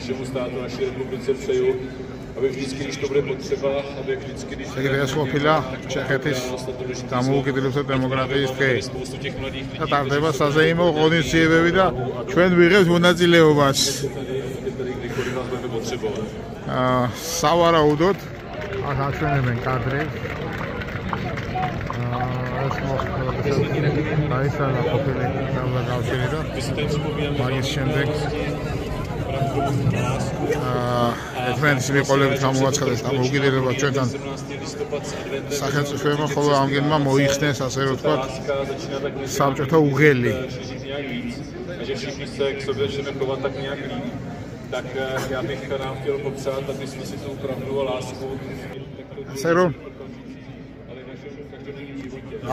Státu, naší republice přeju, aby vždycky, když to bude potřeba, aby vždycky, když... ეგრე ეს ყოფილა ჩეხეთის დამოუკიდებლობისა და დემოკრატიის დღე. Spoustu těch mladých lidí, და ტარდება საზეიმო ღონისძიებები და ჩვენ ვიღებთ მონაწილეობას. který kdykoliv nás budeme potřebovat. აა სავარაუდოდ აქ აჩვენებენ კადრებს. აა ეს მოხდა დაისალა ყოფილი დამლა გავშენი და si მაგის შემდეგ ერთმანეთის მიყოლებით გამოაცხადეს დამოუკიდებლობა ჩვენთან 17. listopad s adventem სახელმწიფოებმა ხოლო ამგენმა მოიხსნეს ასე რომ ვთქვათ საბჭოთა უღელი. tak já bych nám chtěl popřát, aby jsme si tu pravdu a lásku რომ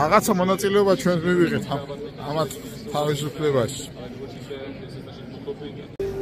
რაღაცა მონაწილეობა ჩვენს მივიღეთ ამ ამათ თავისუფლებაში.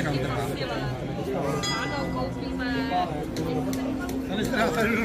jenom trvá. Ano, koupíme. Tady trvá tady